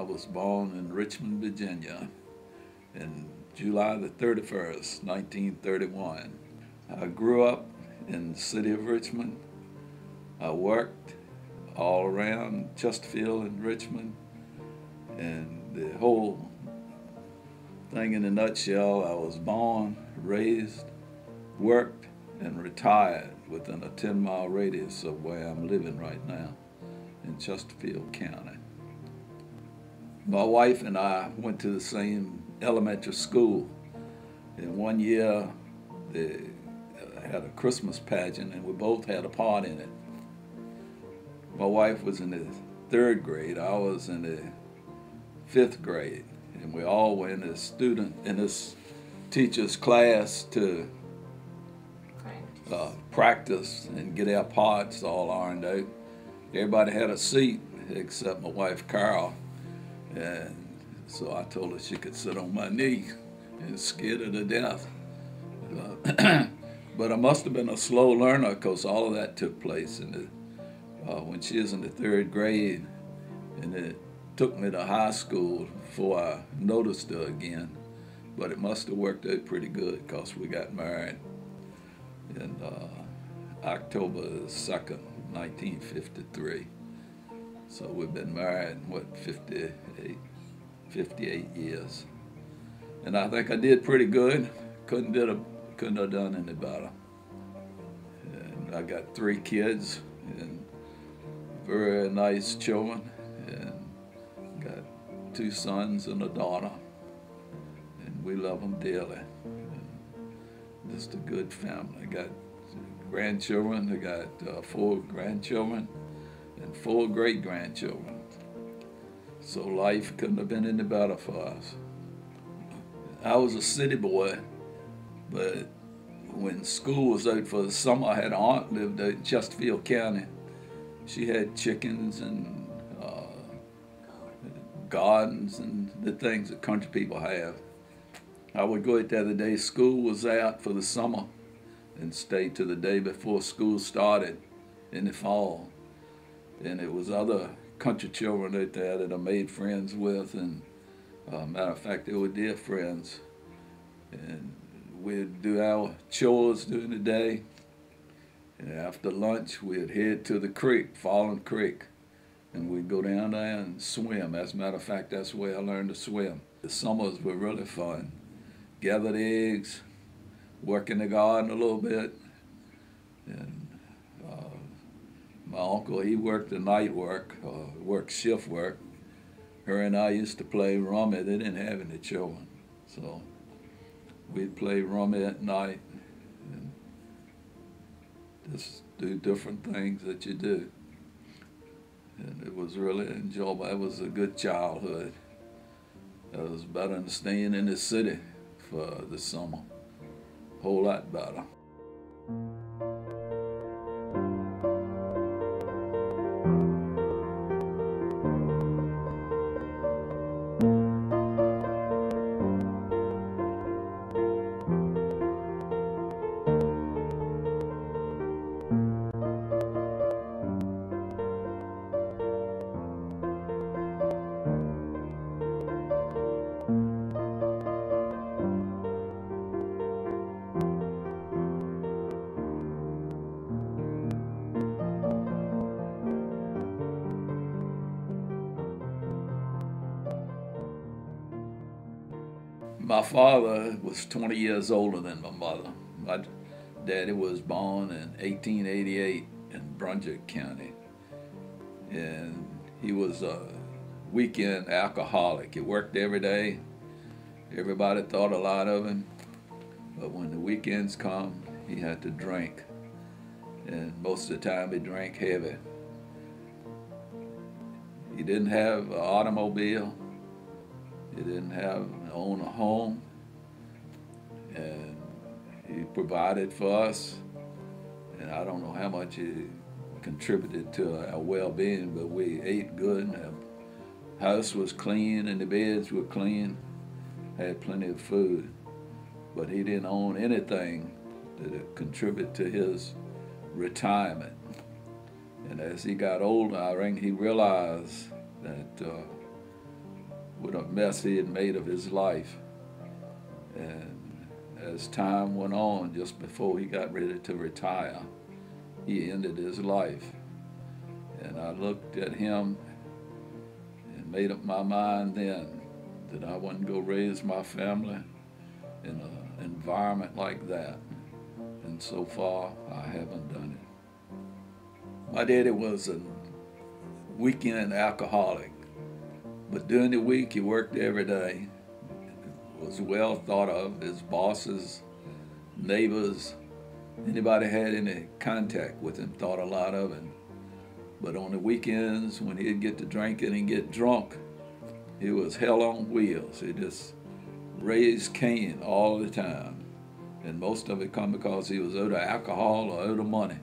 I was born in Richmond, Virginia, in July the 31st, 1931. I grew up in the city of Richmond. I worked all around Chesterfield and Richmond, and the whole thing in a nutshell, I was born, raised, worked, and retired within a 10 mile radius of where I'm living right now in Chesterfield County. My wife and I went to the same elementary school. And one year, they had a Christmas pageant, and we both had a part in it. My wife was in the third grade, I was in the fifth grade, and we all were in this student in this teacher's class to uh, practice and get our parts all ironed out. Everybody had a seat except my wife Carol, and so I told her she could sit on my knee and scared her to death. Uh, but I must have been a slow learner because all of that took place in the, uh, when she was in the third grade, and it took me to high school before I noticed her again. But it must have worked out pretty good because we got married in uh, October 2nd, 1953. So we've been married, what, 58, 58 years. And I think I did pretty good. Couldn't, did a, couldn't have done any better. And I got three kids and very nice children and got two sons and a daughter. And we love them dearly. And just a good family. I got grandchildren. I got uh, four grandchildren and four great grandchildren. So life couldn't have been any better for us. I was a city boy, but when school was out for the summer, I had an aunt lived out in Chesterfield County. She had chickens and uh, gardens and the things that country people have. I would go out the day. School was out for the summer and stay to the day before school started in the fall. And it was other country children out there that I made friends with, and uh, matter of fact, they were dear friends. And we'd do our chores during the day, and after lunch, we'd head to the creek, Falling Creek, and we'd go down there and swim. As a matter of fact, that's where I learned to swim. The summers were really fun. Gathered eggs, work in the garden a little bit. And my uncle, he worked the night work, uh, worked shift work. Her and I used to play rummy. They didn't have any children. So we'd play rummy at night and just do different things that you do. And it was really enjoyable. It was a good childhood. It was better than staying in the city for the summer A whole lot better. My father was 20 years older than my mother. My daddy was born in 1888 in Brunswick County. And he was a weekend alcoholic. He worked every day. Everybody thought a lot of him. But when the weekends come, he had to drink. And most of the time he drank heavy. He didn't have an automobile. He didn't have own a home, and he provided for us. And I don't know how much he contributed to our well-being, but we ate good. And the house was clean, and the beds were clean. Had plenty of food, but he didn't own anything that contributed to his retirement. And as he got older, I think he realized that uh, with a mess he had made of his life. And as time went on, just before he got ready to retire, he ended his life. And I looked at him and made up my mind then that I wasn't go raise my family in an environment like that. And so far, I haven't done it. My daddy was a weekend alcoholic, but during the week he worked every day. Was well thought of. His bosses, neighbors, anybody had any contact with him thought a lot of him. But on the weekends, when he'd get to drinking and get drunk, he was hell on wheels. He just raised Cain all the time. And most of it come because he was of alcohol or of money.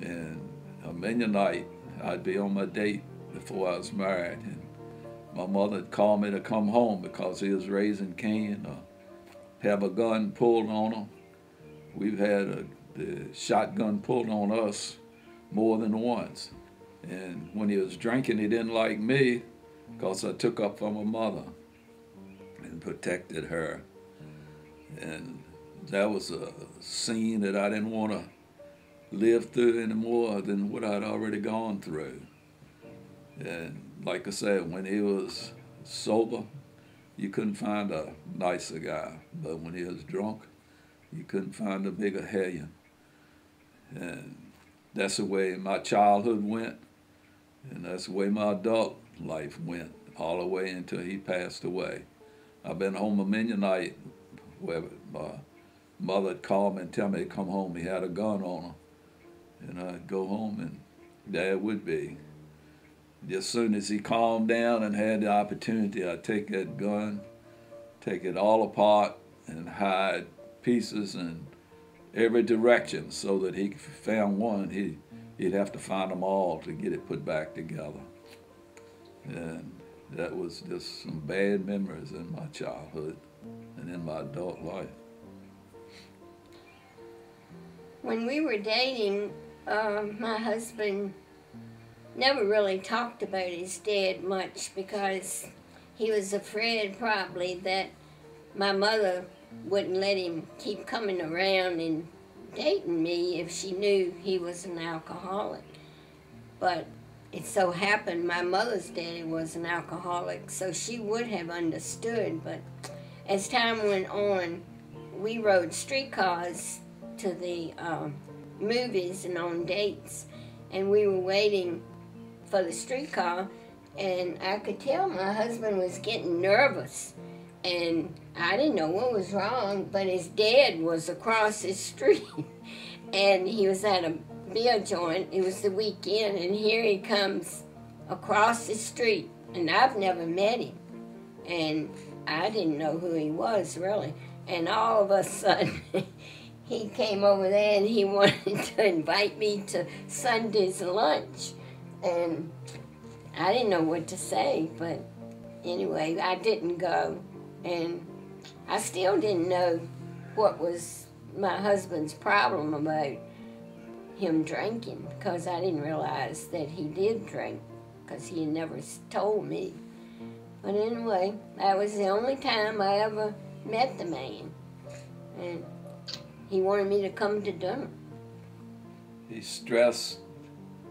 And a night, I'd be on my date before I was married. And my mother would call me to come home because he was raising Cain or have a gun pulled on him. We've had a, the shotgun pulled on us more than once. And when he was drinking, he didn't like me because I took up for my mother and protected her. And that was a scene that I didn't want to live through any more than what I'd already gone through. And like I said, when he was sober, you couldn't find a nicer guy. But when he was drunk, you couldn't find a bigger hellion. And that's the way my childhood went, and that's the way my adult life went, all the way until he passed away. I've been home a night where my mother would call me and tell me to come home. He had a gun on him. And I'd go home and Dad would be. As soon as he calmed down and had the opportunity, I'd take that gun, take it all apart, and hide pieces in every direction so that he found one, he, he'd have to find them all to get it put back together. And that was just some bad memories in my childhood and in my adult life. When we were dating, uh, my husband never really talked about his dad much because he was afraid probably that my mother wouldn't let him keep coming around and dating me if she knew he was an alcoholic. But it so happened my mother's daddy was an alcoholic, so she would have understood. But as time went on, we rode streetcars to the um, movies and on dates, and we were waiting for the streetcar, and I could tell my husband was getting nervous, and I didn't know what was wrong, but his dad was across the street, and he was at a beer joint. It was the weekend, and here he comes across the street, and I've never met him, and I didn't know who he was really, and all of a sudden. he came over there and he wanted to invite me to Sunday's lunch. And I didn't know what to say, but anyway, I didn't go. And I still didn't know what was my husband's problem about him drinking because I didn't realize that he did drink because he never told me. But anyway, that was the only time I ever met the man. And he wanted me to come to dinner. He stressed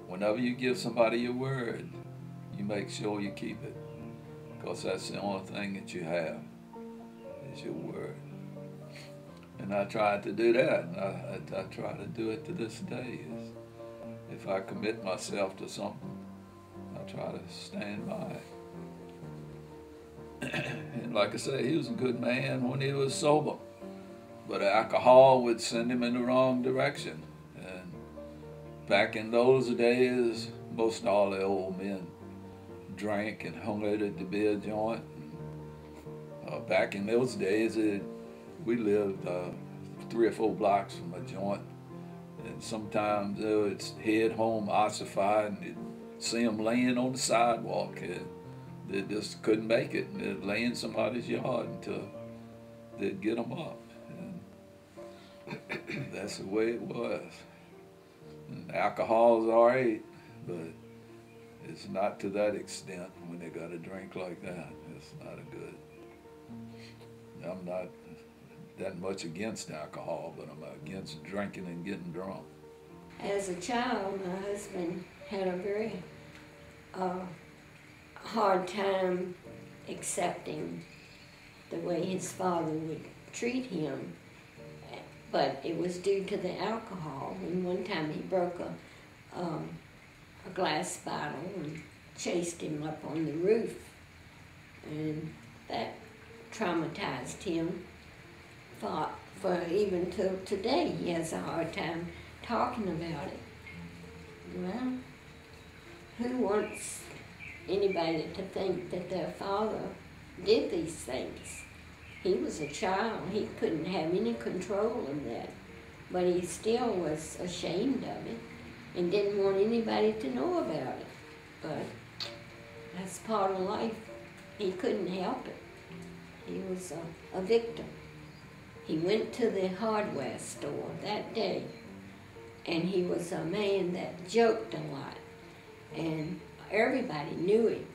whenever you give somebody your word, you make sure you keep it. Because that's the only thing that you have is your word. And I tried to do that, and I, I, I try to do it to this day. Is if I commit myself to something, I try to stand by it. and like I say, he was a good man when he was sober, but alcohol would send him in the wrong direction. Back in those days, most all the old men drank and hung out at the beer joint. Uh, back in those days, it, we lived uh, three or four blocks from a joint, and sometimes they would head home ossified and you see them laying on the sidewalk. And they just couldn't make it, and they'd lay in somebody's yard until they'd get them up. And that's the way it was. And is all right, but it's not to that extent when they got a drink like that. It's not a good. I'm not that much against alcohol, but I'm against drinking and getting drunk. As a child, my husband had a very uh, hard time accepting the way his father would treat him. But it was due to the alcohol. And one time he broke a, um, a glass bottle and chased him up on the roof. And that traumatized him for, for even till today. He has a hard time talking about it. Well, who wants anybody to think that their father did these things? He was a child. He couldn't have any control of that. But he still was ashamed of it and didn't want anybody to know about it. But that's part of life. He couldn't help it. He was a, a victim. He went to the hardware store that day and he was a man that joked a lot and everybody knew him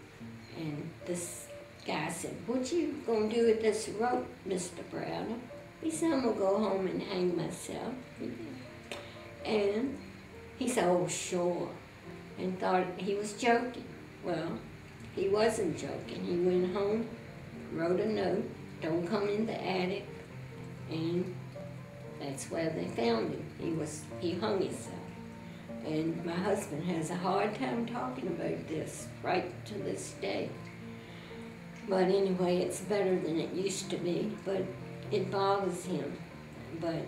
and this guy said what you gonna do with this rope mr browder he said i'm gonna go home and hang myself and he said oh sure and thought he was joking well he wasn't joking he went home wrote a note don't come in the attic and that's where they found him. He was he hung himself. And my husband has a hard time talking about this right to this day. But anyway, it's better than it used to be, but it bothers him. But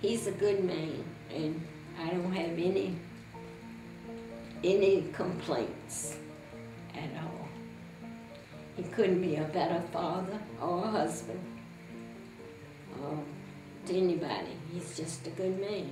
he's a good man and I don't have any any complaints at all. He couldn't be a better father or husband. Um, to anybody. He's just a good man.